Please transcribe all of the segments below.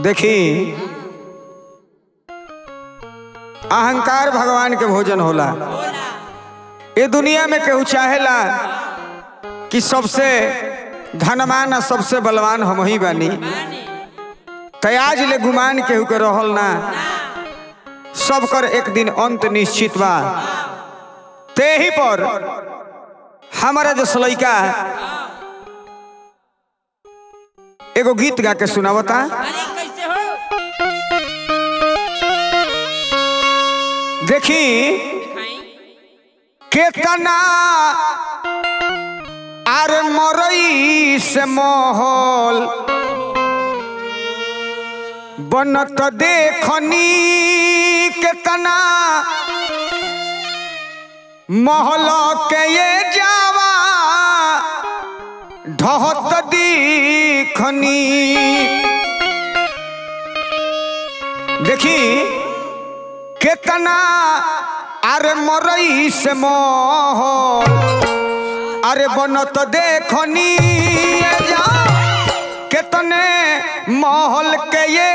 देखी। अहंकार भगवान के भोजन होला। ये दुनिया में केहू चाहेला कि सबसे धनवान और सबसे बलवान हम ही बानी। तयाज ले गुमान केहू के रहल ना। सब कर एक दिन अंत निश्चित बा। ते ही पर हमारा जो लइका एगो गीत गा के सुनावता। देखी केतना आर मरई से मोहल बनत देखनी केतना महल के ये जावा ढहत दीखनी। देखी केतना अरे मरई से मोहल अरे बनत देखनी ये जा। केतने महल के ये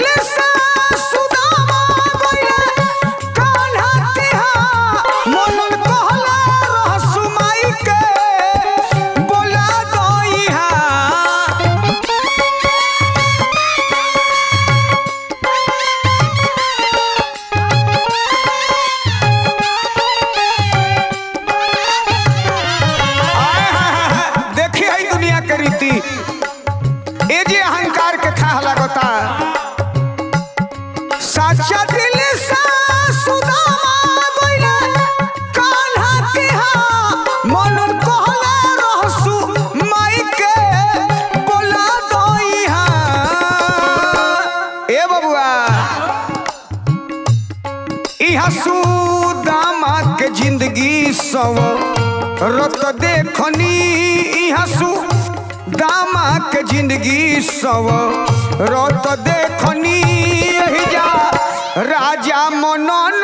Alessa! इहा सुदामा के ज़िंदगी सव रत देखनी इहा सुदामा के ज़िंदगी सव रत देखनी जा राजा मनन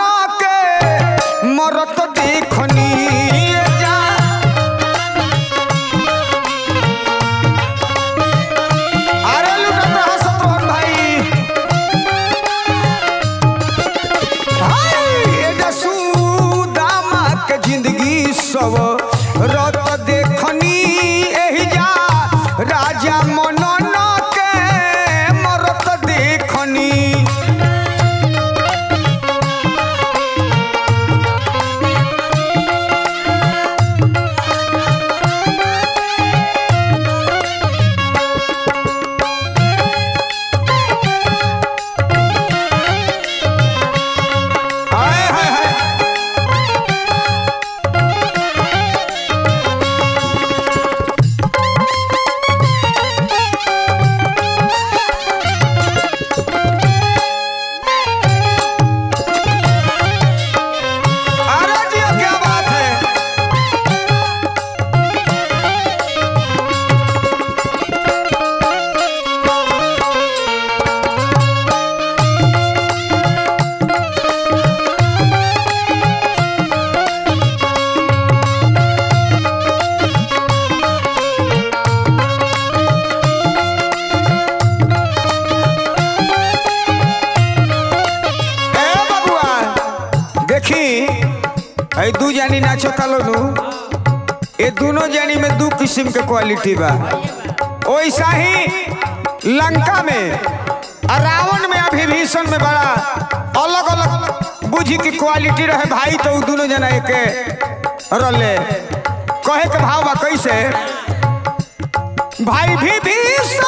है दू जानी नाचो तालो नु ये दोनों जानी में दू किस्म के क्वालिटी बा। वैसा ही लंका में रावण में अभी भीषण में बड़ा। अलग अलग बुझी की क्वालिटी रहे भाई तो दोनों जना एक रले कहे के भाव बा कैसे? भाई भी भीषण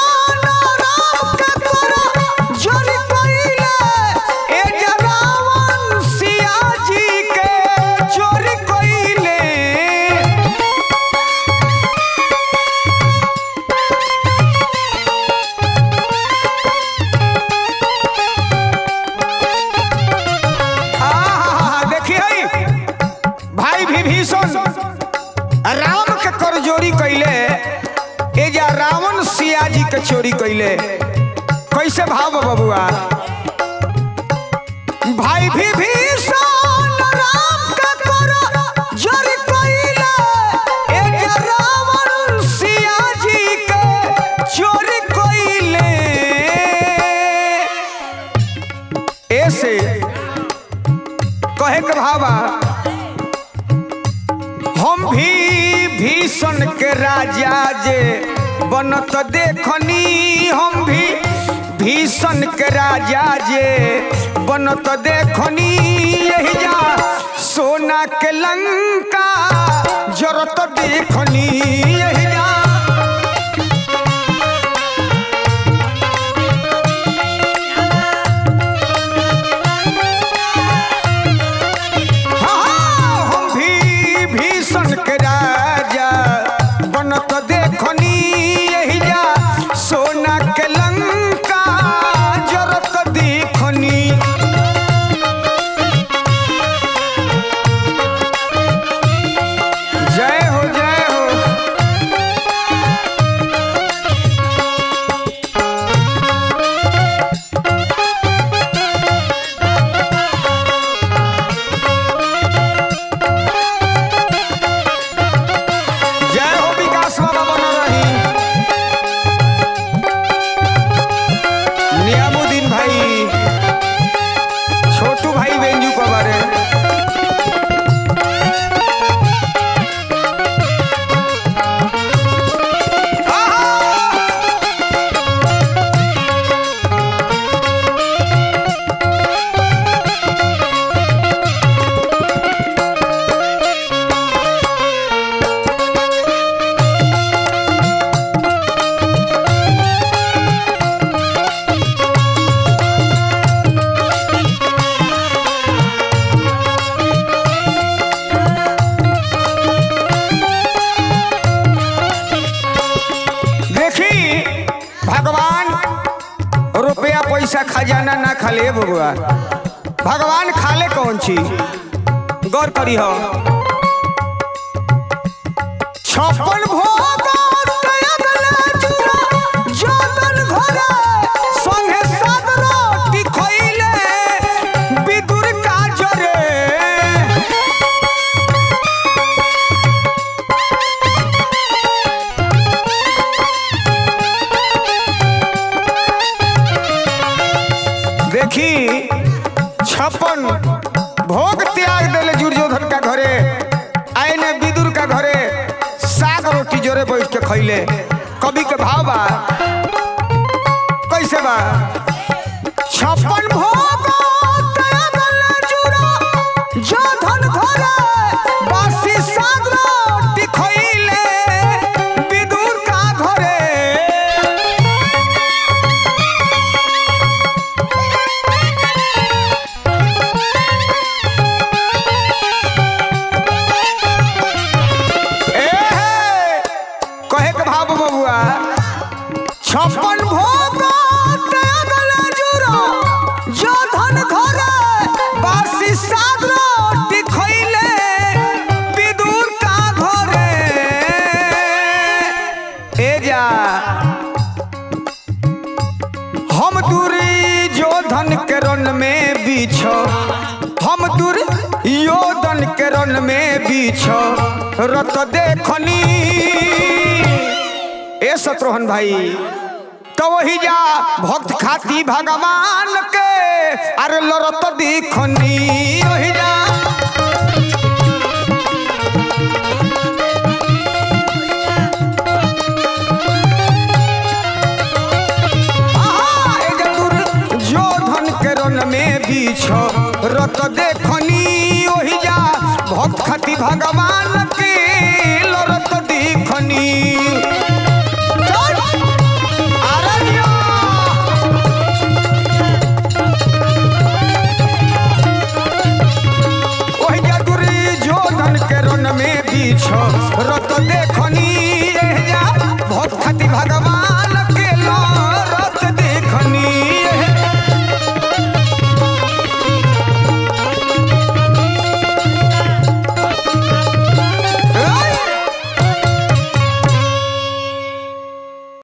चोरी कैले कैसे भाव बबुआ? भाई चोरी ऐसे कहे के हम भी भीषण के राजा जे बनत देखनी हम भी भीषण के राजा जे। बनत देखनी यही जा, सोना के लंका जरत देखनी यही जा। पैसा खजाना ना खाले ले भगवान खाले कौन चीज़ गौर करी हो छप्पन भोग खैले। कवि के भाव बा পিছ রত দেখনি এ শত্রুহন ভাই तो वही जा भक्त खाती भगवान के अरे लड़त दिखनी वही जा रत देखनी वही भक्ति भगवान की लरत दिखनी रत देखनी